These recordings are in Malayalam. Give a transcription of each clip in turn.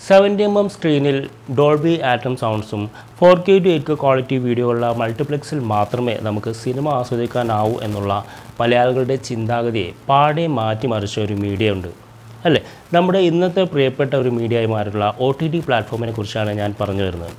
സെവന്റി എം എം സ്ക്രീനിൽ Dolby Atmos സൗണ്ട്സും four K to eight quality video ഉള്ള മൾട്ടിപ്ലക്സിൽ മാത്രമേ നമുക്ക് സിനിമ ആസ്വദിക്കാനാവൂ എന്നുള്ള മലയാളികളുടെ ചിന്താഗതിയെ പാടെ മാറ്റിമറിച്ച ഒരു മീഡിയ ഉണ്ട് അല്ലേ? നമ്മുടെ ഇന്നത്തെ പ്രിയപ്പെട്ട ഒരു മീഡിയയായി മാറിയിട്ടുള്ള ഒ ടി ടി പ്ലാറ്റ്ഫോമിനെ കുറിച്ചാണ് ഞാൻ പറഞ്ഞു വരുന്നത്.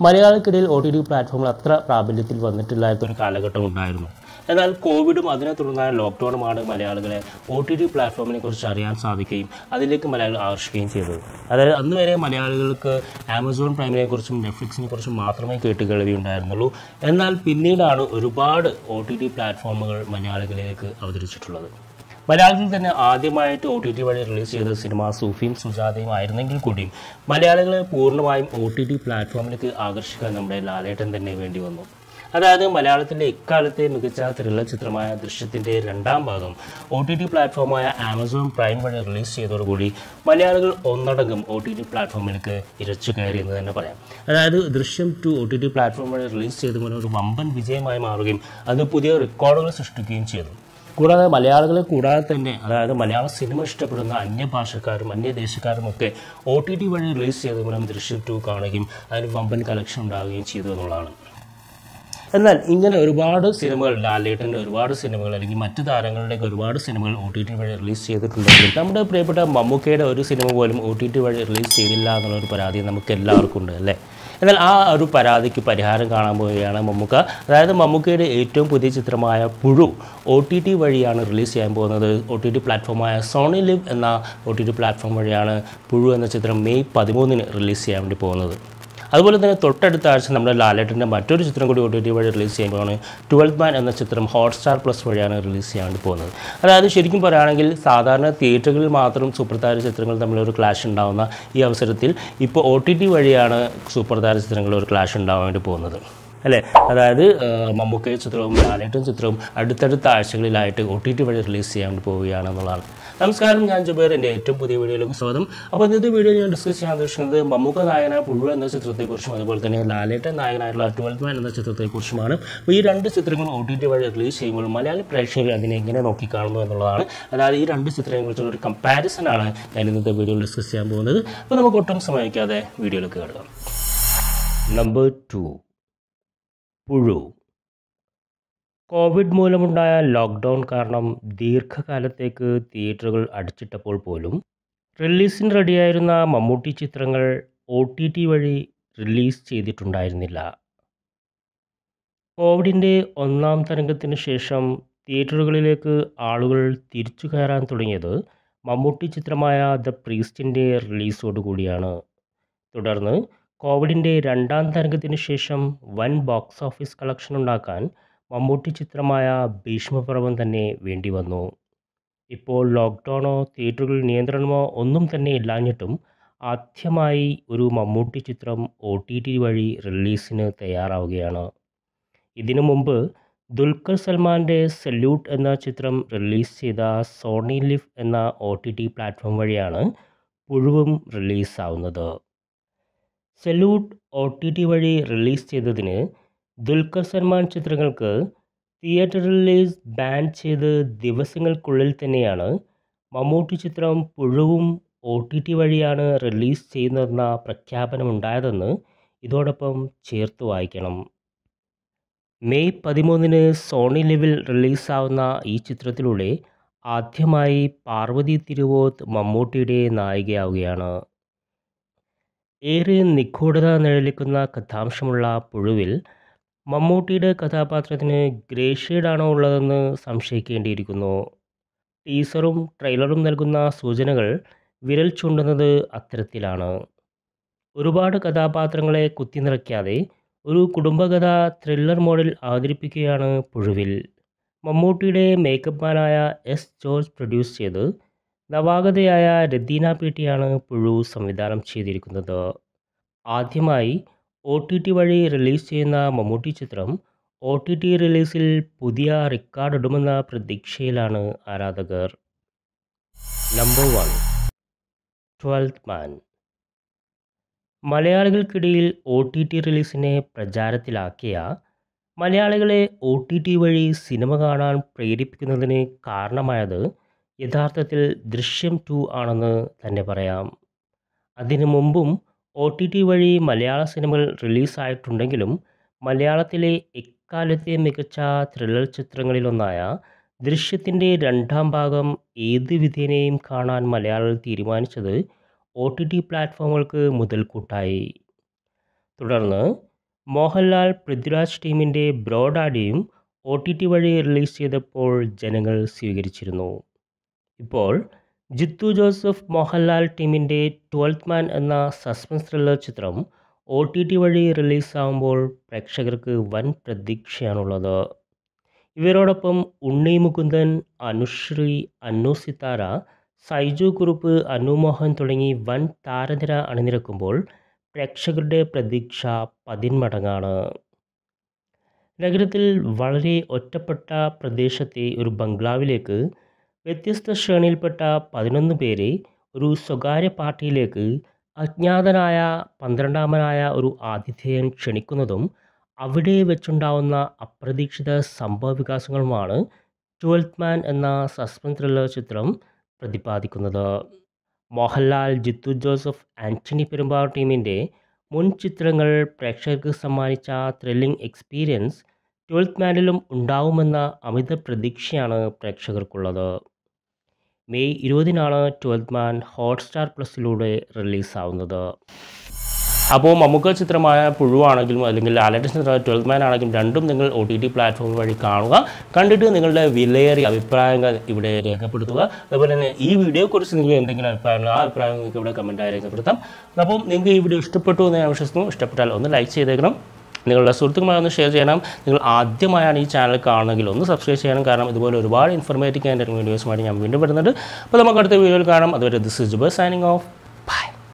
മലയാളിക്കിടയിൽ ഒ ടി ടി പ്ലാറ്റ്ഫോമിൽ അത്ര പ്രാബല്യത്തിൽ വന്നിട്ടില്ലാത്തൊരു കാലഘട്ടം ഉണ്ടായിരുന്നു. എന്നാൽ കോവിഡും അതിനെ തുടർന്നായ ലോക്ക്ഡൗണുമാണ് മലയാളികളെ ഒ ടി ടി പ്ലാറ്റ്ഫോമിനെ കുറിച്ച് അറിയാൻ സാധിക്കുകയും അതിലേക്ക് മലയാളികൾ ആകർഷിക്കുകയും ചെയ്തത്. അതായത് അന്ന് വരെ മലയാളികൾക്ക് ആമസോൺ പ്രൈമിനെ കുറിച്ചും നെറ്റ്ഫ്ലിക്സിനെ കുറിച്ചും മാത്രമേ കേട്ട് കേൾവി ഉണ്ടായിരുന്നുള്ളൂ എന്നാൽ പിന്നീടാണ് ഒരുപാട് ഒ ടി ടി പ്ലാറ്റ്ഫോമുകൾ മലയാളികളിലേക്ക് അവതരിച്ചിട്ടുള്ളത്. മലയാളത്തിൽ തന്നെ ആദ്യമായിട്ട് ഒ ടി ടി വഴി റിലീസ് ചെയ്ത സിനിമ സൂഫിയും സുജാതയും ആയിരുന്നെങ്കിൽ കൂടിയും മലയാളികളെ പൂർണമായും ഒ ടി ടി പ്ലാറ്റ്ഫോമിലേക്ക് ആകർഷിക്കാൻ നമ്മുടെ ലാലേട്ടൻ തന്നെ വേണ്ടി വന്നു. അതായത് മലയാളത്തിന്റെ ഇക്കാലത്തെ മികച്ച ത്രില്ലർ ചിത്രമായ ദൃശ്യത്തിന്റെ രണ്ടാം ഭാഗം ഒ ടി ടി പ്ലാറ്റ്ഫോമായ ആമസോൺ പ്രൈം വഴി റിലീസ് ചെയ്തതോടുകൂടി മലയാളികൾ ഒന്നടങ്കം ഒ ടി ടി പ്ലാറ്റ്ഫോമിലേക്ക് ഇരച്ചു കയറി എന്ന് തന്നെ പറയാം. അതായത് Drishyam two O T T platform വഴി റിലീസ് ചെയ്തതുപോലെ ഒരു വമ്പൻ വിജയമായി മാറുകയും അത് പുതിയ റെക്കോർഡുകൾ സൃഷ്ടിക്കുകയും ചെയ്തു. കൂടാതെ മലയാളികളെ കൂടാതെ തന്നെ അതായത് മലയാള സിനിമ ഇഷ്ടപ്പെടുന്ന അന്യഭാഷക്കാരും അന്യദേശക്കാരും ഒക്കെ ഒ ടി ടി വഴി റിലീസ് ചെയ്ത മൂലം ദൃശ്യം ടു കാണുകയും അതിന് വമ്പൻ കളക്ഷൻ ഉണ്ടാവുകയും ചെയ്തു എന്നുള്ളതാണ്. എന്നാൽ ഇങ്ങനെ ഒരുപാട് സിനിമകൾ ലാലേട്ടന്റെ ഒരുപാട് സിനിമകൾ അല്ലെങ്കിൽ മറ്റു താരങ്ങളുടെയൊക്കെ ഒരുപാട് സിനിമകൾ ഒ ടി ടി വഴി റിലീസ് ചെയ്തിട്ടുണ്ടെങ്കിലും നമ്മുടെ പ്രിയപ്പെട്ട മമ്മൂക്കയുടെ ഒരു സിനിമ പോലും ഒ ടി ടി വഴി റിലീസ് ചെയ്തില്ല എന്നുള്ളൊരു പരാതി നമുക്ക് എല്ലാവർക്കും ഉണ്ട് അല്ലേ? എന്നാൽ ആ ഒരു പരാതിക്ക് പരിഹാരം കാണാൻ പോവുകയാണ് മമ്മൂക്ക. അതായത് മമ്മൂക്കയുടെ ഏറ്റവും പുതിയ ചിത്രമായ പുഴു ഒ ടി ടി വഴിയാണ് റിലീസ് ചെയ്യാൻ പോകുന്നത്. ഒ ടി ടി പ്ലാറ്റ്ഫോമായ സോണി ലിവ് എന്ന ഒ ടി ടി പ്ലാറ്റ്ഫോം വഴിയാണ് പുഴു എന്ന ചിത്രം മെയ് പതിമൂന്നിന് റിലീസ് ചെയ്യാൻ വേണ്ടി പോകുന്നത്. അതുപോലെ തന്നെ തൊട്ടടുത്ത ആഴ്ച നമ്മുടെ ലാലേട്ടന്റെ മറ്റൊരു ചിത്രം കൂടി ഒ ടി ടി വഴി റിലീസ് ചെയ്യുമ്പോഴാണ് ട്വൽത്ത് മാൻ എന്ന ചിത്രം ഹോട്ട്സ്റ്റാർ പ്ലസ് വഴിയാണ് റിലീസ് ചെയ്യാൻ പോകുന്നത്. അതായത് ശരിക്കും പറയുകയാണെങ്കിൽ സാധാരണ തിയേറ്ററുകളിൽ മാത്രം സൂപ്പർ താര ചിത്രങ്ങൾ തമ്മിലൊരു ക്ലാഷ് ഉണ്ടാകുന്ന ഈ അവസരത്തിൽ ഇപ്പോൾ ഒ ടി ടി വഴിയാണ് സൂപ്പർ താര ചിത്രങ്ങളിൽ ഒരു ക്ലാഷ് ഉണ്ടാവാൻ വേണ്ടി പോകുന്നത്. അല്ലേ? അതായത് മമ്മൂക്ക ചിത്രവും ലാലേട്ടൻ ചിത്രവും അടുത്തടുത്ത ആഴ്ചകളിലായിട്ട് ഒ ടി ടി വഴി റിലീസ് ചെയ്യാൻ പോവുകയാണ് പോവുകയാണെന്നുള്ളതാണ് നമസ്കാരം ഞാൻ ജുബേർ. എന്റെ ഏറ്റവും പുതിയ വീഡിയോയിലേക്ക് സ്വാഗതം. അപ്പോൾ ഇന്നത്തെ വീഡിയോ ഞാൻ ഡിസ്കസ് ചെയ്യാൻ ഉദ്ദേശിക്കുന്നത് മമ്മൂക്ക നായകനായ പുഴു എന്ന ചിത്രത്തെക്കുറിച്ചും അതുപോലെ തന്നെ ലാലേട്ടൻ നായകനായിട്ടുള്ള ട്വൽത്ത് മാൻ എന്ന ചിത്രത്തെക്കുറിച്ചുമാണ്. അപ്പോൾ ഈ രണ്ട് ചിത്രങ്ങളും ഒ ടി ടി വഴി റിലീസ് ചെയ്യുമ്പോൾ മലയാളി പ്രേക്ഷകർ അതിനെ എങ്ങനെ നോക്കിക്കാണുന്നു എന്നുള്ളതാണ്. അതായത് ഈ രണ്ട് ചിത്രങ്ങളെക്കുറിച്ചുള്ള ഒരു കമ്പാരിസൺ ആണ് ഞാൻ ഇന്നത്തെ വീഡിയോയിൽ ഡിസ്കസ് ചെയ്യാൻ പോകുന്നത്. അപ്പോൾ നമുക്ക് ഒട്ടും സമയിക്കാതെ വീഡിയോയിലേക്ക് കിടക്കാം. നമ്പർ ടു പുഴു കോവിഡ് മൂലമുണ്ടായ ലോക്ക്ഡൗൺ കാരണം ദീർഘകാലത്തേക്ക് തിയേറ്ററുകൾ അടച്ചിട്ടപ്പോൾ പോലും റിലീസിന് റെഡിയായിരുന്ന മമ്മൂട്ടി ചിത്രങ്ങൾ ഒ ടി ടി വഴി റിലീസ് ചെയ്തിട്ടുണ്ടായിരുന്നില്ല. കോവിഡിന്റെ ഒന്നാം തരംഗത്തിന് ശേഷം തിയേറ്ററുകളിലേക്ക് ആളുകൾ തിരിച്ചു കയറാൻ തുടങ്ങിയത് മമ്മൂട്ടി ചിത്രമായ ദ പ്രീസ്റ്റിന്റെ റിലീസോടുകൂടിയാണ് തുടർന്ന് കോവിഡിന്റെ രണ്ടാം തരംഗത്തിന് ശേഷം വൻ ബോക്സ് ഓഫീസ് കളക്ഷൻ ഉണ്ടാക്കാൻ മമ്മൂട്ടി ചിത്രമായ ഭീഷ്മപർവം തന്നെ വേണ്ടി വന്നു. ഇപ്പോൾ ലോക്ക്ഡൗണോ തിയേറ്ററുകളിൽ നിയന്ത്രണമോ ഒന്നും തന്നെ ഇല്ലാഞ്ഞിട്ടും ആദ്യമായി ഒരു മമ്മൂട്ടി ചിത്രം ഒ ടി ടി വഴി റിലീസിന് തയ്യാറാവുകയാണ്. ഇതിനു മുമ്പ് ദുൽഖർ സൽമാന്റെ സല്യൂട്ട് എന്ന ചിത്രം റിലീസ് ചെയ്ത സോണി ലിഫ് എന്ന ഒ ടി ടി പ്ലാറ്റ്ഫോം വഴിയാണ് പുഴുവും റിലീസാവുന്നത് സല്യൂട്ട് ഒ ടി ടി വഴി റിലീസ് ചെയ്തതിന് ദുൽഖർ സൽമാൻ ചിത്രങ്ങൾക്ക് തിയേറ്റർ റിലീസ് ബാൻ ചെയ്ത് ദിവസങ്ങൾക്കുള്ളിൽ തന്നെയാണ് മമ്മൂട്ടി ചിത്രം പുഴുവും ഒ ടി ടി വഴിയാണ് റിലീസ് ചെയ്യുന്നതെന്ന പ്രഖ്യാപനമുണ്ടായതെന്ന് ഇതോടൊപ്പം ചേർത്ത് വായിക്കണം. മെയ് പതിമൂന്നിന് സോണി ലെവിൽ റിലീസാവുന്ന ഈ ചിത്രത്തിലൂടെ ആദ്യമായി പാർവതി തിരുവോത്ത് മമ്മൂട്ടിയുടെ നായികയാവുകയാണ്. ഏറെ നിഗൂഢത നിഴലിക്കുന്ന കഥാംശമുള്ള പുഴുവിൽ മമ്മൂട്ടിയുടെ കഥാപാത്രത്തിന് ഗ്രേ ഉള്ളതെന്ന് സംശയിക്കേണ്ടിയിരിക്കുന്നു. ടീസറും ട്രെയിലറും നൽകുന്ന സൂചനകൾ വിരൽ ചൂണ്ടുന്നത് അത്തരത്തിലാണ്. ഒരുപാട് കഥാപാത്രങ്ങളെ കുത്തിനിറയ്ക്കാതെ ഒരു കുടുംബകഥ ത്രില്ലർ മോഡിൽ അവതരിപ്പിക്കുകയാണ് പുഴുവിൽ. മമ്മൂട്ടിയുടെ മേക്കപ്പ് മാനായ എസ് ജോർജ് പ്രൊഡ്യൂസ് ചെയ്ത് നവാഗതയായ രദീന പീട്ടിയാണ് പുഴു സംവിധാനം ചെയ്തിരിക്കുന്നത്. ആദ്യമായി ഒ ടി ടി വഴി റിലീസ് ചെയ്യുന്ന മമ്മൂട്ടി ചിത്രം ഒ ടി ടി റിലീസിൽ പുതിയ റെക്കോർഡ് ഇടുമെന്ന പ്രതീക്ഷയിലാണ് ആരാധകർ. നമ്പർ വൺ ട്വൽത്ത് മാൻ മലയാളികൾക്കിടയിൽ ഒ ടി ടി റിലീസിനെ പ്രചാരത്തിലാക്കിയ മലയാളികളെ ഒ ടി ടി വഴി സിനിമ കാണാൻ പ്രേരിപ്പിക്കുന്നതിന് കാരണമായത് യഥാർത്ഥത്തിൽ ദൃശ്യം ടു ആണെന്ന് തന്നെ പറയാം. അതിനു മുമ്പും ഒ ടി ടി വഴി മലയാള സിനിമകൾ റിലീസായിട്ടുണ്ടെങ്കിലും മലയാളത്തിലെ എക്കാലത്തെ മികച്ച ത്രില്ലർ ചിത്രങ്ങളിലൊന്നായ ദൃശ്യത്തിന്റെ രണ്ടാം ഭാഗം ഏത് വിധേനയും കാണാൻ മലയാളികൾ തീരുമാനിച്ചത് ഒ ടി ടി പ്ലാറ്റ്ഫോമുകൾക്ക് മുതൽക്കൂട്ടായി. തുടർന്ന് മോഹൻലാൽ പൃഥ്വിരാജ് ടീമിന്റെ ബ്രോഡാഡിയും ഒ ടി ടി വഴി റിലീസ് ചെയ്തപ്പോൾ ജനങ്ങൾ സ്വീകരിച്ചിരുന്നു. ഇപ്പോൾ ജിത്തു ജോസഫ് മോഹൻലാൽ ടീമിന്റെ ട്വൽത്ത് മാൻ എന്ന സസ്പെൻസ് ത്രില്ലർ ചിത്രം ഒ ടി ടി വഴി റിലീസാകുമ്പോൾ പ്രേക്ഷകർക്ക് വൻ പ്രതീക്ഷയാണുള്ളത്. ഇവരോടൊപ്പം ഉണ്ണി മുകുന്ദൻ അനുശ്രീ അന്നു സിത്താര സൈജു കുറുപ്പ് അനുമോഹൻ തുടങ്ങി വൻ താരനിര അണിനിരക്കുമ്പോൾ പ്രേക്ഷകരുടെ പ്രതീക്ഷ പതിന്മടങ്ങാണ്. നഗരത്തിൽ വളരെ ഒറ്റപ്പെട്ട പ്രദേശത്തെ ഒരു ബംഗ്ലാവിലേക്ക് വ്യത്യസ്ത ശ്രേണിയിൽപ്പെട്ട പതിനൊന്ന് പേരെ ഒരു സ്വകാര്യ പാർട്ടിയിലേക്ക് അജ്ഞാതനായ പന്ത്രണ്ടാമനായ ഒരു ആതിഥേയൻ ക്ഷണിക്കുന്നതും അവിടെ വെച്ചുണ്ടാവുന്ന അപ്രതീക്ഷിത സംഭവ വികാസങ്ങളുമാണ് ട്വൽത്ത് മാൻ എന്ന സസ്പെൻസ് ത്രില്ലർ ചിത്രം പ്രതിപാദിക്കുന്നത്. മോഹൻലാൽ ജിത്തു ജോസഫ് ആന്റണി പെരുമ്പാവ് ടീമിന്റെ മുൻ ചിത്രങ്ങൾ പ്രേക്ഷകർക്ക് സമ്മാനിച്ച ത്രില്ലിംഗ് എക്സ്പീരിയൻസ് ട്വൽത്ത് മാനിലും ഉണ്ടാവുമെന്ന അമിത പ്രതീക്ഷയാണ് പ്രേക്ഷകർക്കുള്ളത്. മെയ് ഇരുപതിനാണ് ട്വൽത്ത് മാൻ ഹോട്ട്സ്റ്റാർ പ്ലസിലൂടെ റിലീസാവുന്നത്. അപ്പോൾ മമ്മൂക്ക ചിത്രമായ പുഴുവാണെങ്കിലും അല്ലെങ്കിൽ ലാലേട്ടൻ ചിത്രമായ ട്വൽത്ത് മാൻ ആണെങ്കിലും രണ്ടും നിങ്ങൾ ഒ ടി ടി പ്ലാറ്റ്ഫോം വഴി കാണുക. കണ്ടിട്ട് നിങ്ങളുടെ വിലയേറിയ അഭിപ്രായങ്ങൾ ഇവിടെ രേഖപ്പെടുത്തുക. അതുപോലെ തന്നെ ഈ വീഡിയോയെക്കുറിച്ച് നിങ്ങൾ എന്തെങ്കിലും അഭിപ്രായങ്ങൾ ആ അഭിപ്രായം നിങ്ങൾക്ക് ഇവിടെ കമന്റായി രേഖപ്പെടുത്താം. അപ്പം നിങ്ങൾക്ക് ഈ വീഡിയോ ഇഷ്ടപ്പെട്ടു എന്ന് ഞാൻ വിശ്വസിക്കുന്നു. ഇഷ്ടപ്പെട്ടാൽ ഒന്ന് ലൈക്ക് ചെയ്തേക്കണം. നിങ്ങളുടെ സുഹൃത്തുക്കളുമായി ഷെയർ ചെയ്യണം. നിങ്ങൾ ആദ്യമായാണ് ഈ ചാനൽ കാണുന്നെങ്കിൽ ഒന്ന് സബ്സ്ക്രൈബ് ചെയ്യണം കാരണം ഇതുപോലെ ഒരുപാട് ഇൻഫർമേറ്റീവ് ആൻഡ് വീഡിയോസുമായിട്ട് ഞാൻ വീണ്ടും വരുന്നുണ്ട്. അപ്പോൾ നമുക്ക് അടുത്ത വീഡിയോയിൽ കാണാം. അതുവരെ this is Jubair signing off